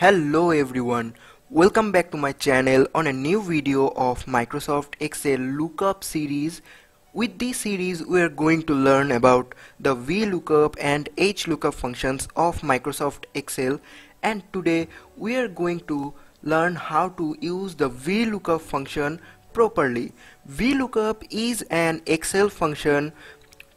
Hello everyone, welcome back to my channel on a new video of Microsoft Excel lookup series. With this series we are going to learn about the VLOOKUP and HLOOKUP functions of Microsoft Excel and today we are going to learn how to use the VLOOKUP function properly. VLOOKUP is an Excel function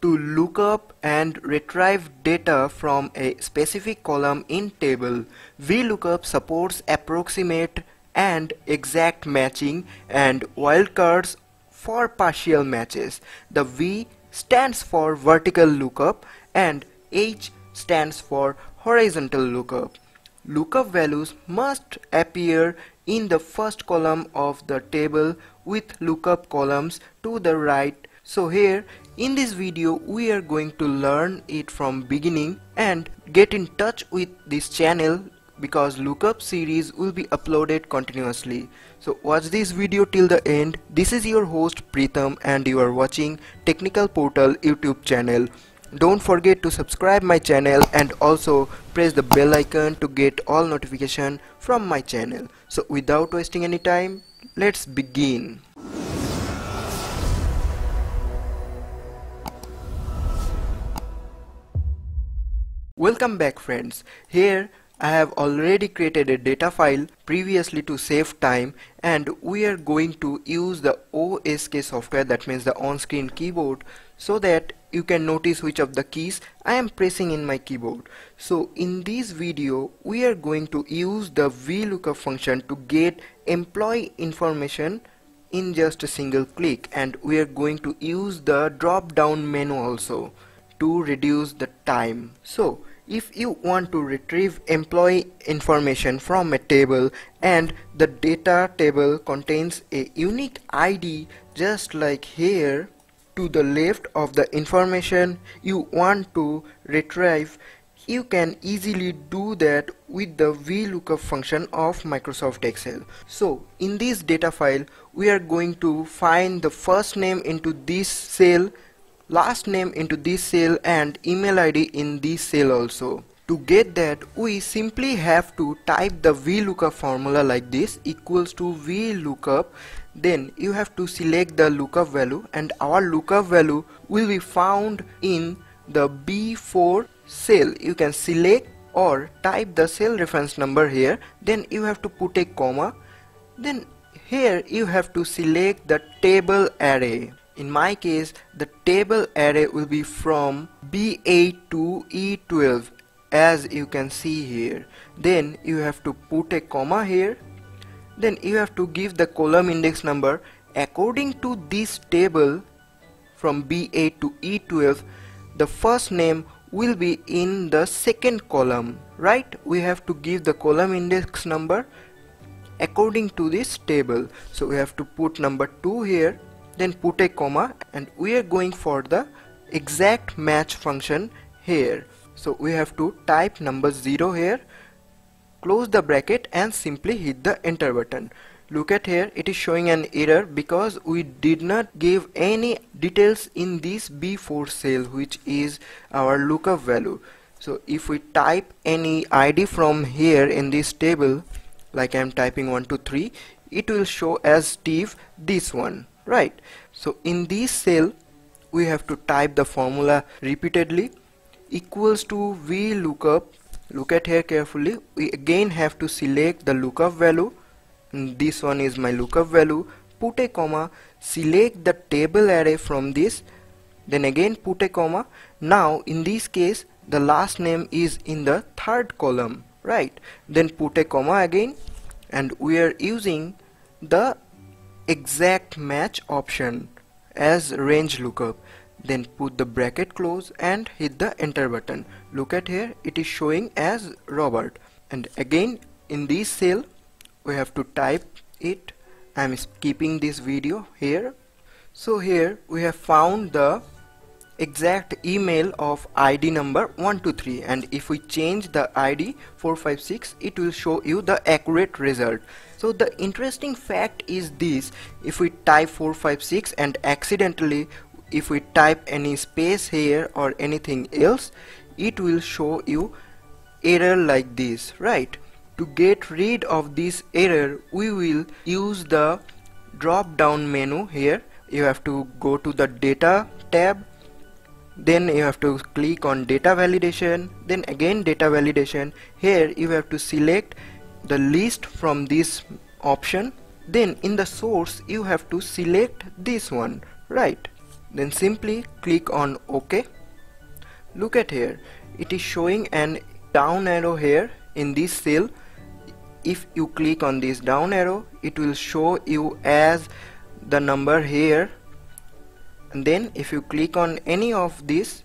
to look up and retrieve data from a specific column in table. VLOOKUP supports approximate and exact matching and wildcards for partial matches. The V stands for vertical lookup and H stands for horizontal lookup. Lookup values must appear in the first column of the table with lookup columns to the right. So here in this video we are going to learn it from beginning and get in touch with this channel because lookup series will be uploaded continuously. So watch this video till the end. This is your host Pritam and you are watching Technical Portal YouTube channel. Don't forget to subscribe my channel and also press the bell icon to get all notification from my channel. So without wasting any time, let's begin. Welcome back friends. Here I have already created a data file previously to save time and we are going to use the OSK software that means the on-screen keyboard so that you can notice which of the keys I am pressing in my keyboard. So in this video we are going to use the VLOOKUP function to get employee information in just a single click and we are going to use the drop down menu also to reduce the time. So if you want to retrieve employee information from a table and the data table contains a unique ID just like here to the left of the information you want to retrieve you can easily do that with the VLOOKUP function of Microsoft Excel. So in this data file we are going to find the first name into this cell last name into this cell and email ID in this cell also. To get that we simply have to type the VLOOKUP formula like this equals to VLOOKUP. Then you have to select the lookup value and our lookup value will be found in the B4 cell. You can select or type the cell reference number here. Then you have to put a comma. Then here you have to select the table array in my case, the table array will be from B8 to E12 as you can see here. Then you have to put a comma here. Then you have to give the column index number according to this table from B8 to E12 the first name will be in the second column right we have to give the column index number according to this table so we have to put number 2 here then put a comma and we are going for the exact match function here. So we have to type number 0 here close the bracket and simply hit the enter button. Look at here it is showing an error because we did not give any details in this B4 cell which is our lookup value. So if we type any ID from here in this table like I'm typing 1 2 3 it will show as Steve this one right. So in this cell we have to type the formula repeatedly equals to VLOOKUP look at here carefully. We again have to select the lookup value. This one is my lookup value. Put a comma select the table array from this. Then again put a comma. Now in this case the last name is in the third column. Right. Then put a comma again. And we are using the exact match option as range lookup then put the bracket close and hit the enter button. Look at here it is showing as Robert. And again in this cell we have to type it. I'm keeping this video here. So here we have found the exact email of ID number 123 and if we change the ID 456 it will show you the accurate result. So the interesting fact is this. If we type 456 and accidentally if we type any space here or anything else it will show you error like this right? To get rid of this error we will use the drop down menu here. You have to go to the data tab then you have to click on data validation. Then again data validation. Here you have to select the list from this option. Then in the source you have to select this one right? Then simply click on ok. Look at here. It is showing an down arrow here in this cell. If you click on this down arrow it will show you as the number here and then if you click on any of this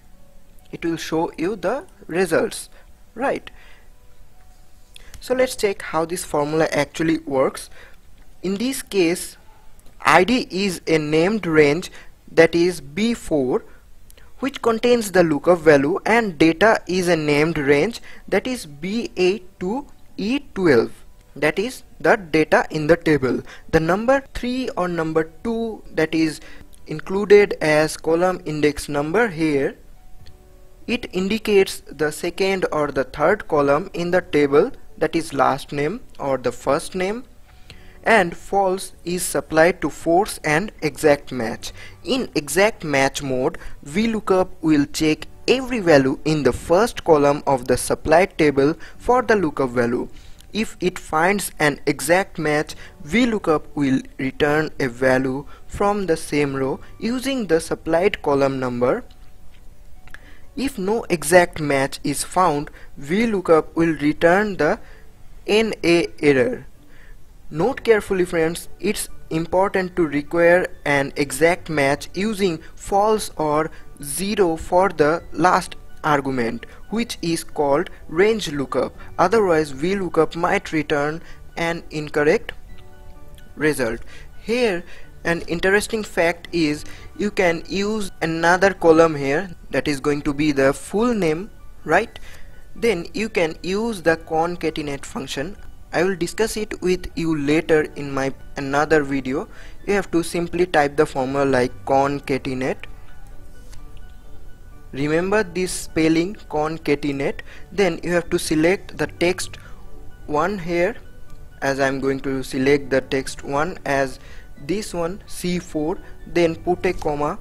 it will show you the results right? So let's check how this formula actually works. In this case id is a named range that is b4 which contains the lookup value and data is a named range that is b8 to e12 that is the data in the table. The number 3 or number 2 that is included as column index number here it indicates the second or the third column in the table that is last name or the first name and false is supplied to force and exact match. In exact match mode, VLOOKUP will check every value in the first column of the supplied table for the lookup value. If it finds an exact match, VLOOKUP will return a value from the same row using the supplied column number. If no exact match is found, VLOOKUP will return the NA error. Note carefully friends, it's important to require an exact match using false or 0 for the last argument which is called range lookup. Otherwise VLOOKUP might return an incorrect result. Here an interesting fact is you can use another column here that is going to be the full name right? Then you can use the concatenate function. I will discuss it with you later in my another video. You have to simply type the formula like concatenate remember this spelling concatenate? Then you have to select the text 1 here as I'm going to select the text 1 as this one C4 then put a comma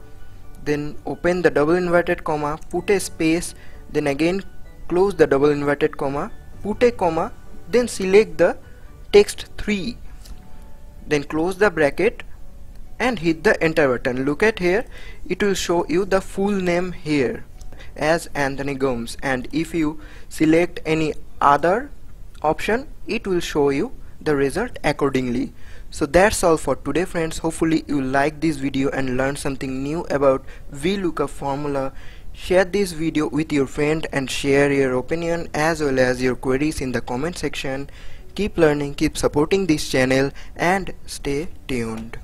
then open the double inverted comma put a space then again close the double inverted comma put a comma then select the text 3 then close the bracket and hit the enter button. Look at here. It will show you the full name here as Anthony Gomes. And if you select any other option it will show you the result accordingly. So that's all for today friends. Hopefully you like this video and learn something new about VLOOKUP formula. Share this video with your friend and share your opinion as well as your queries in the comment section. Keep learning, keep supporting this channel and stay tuned.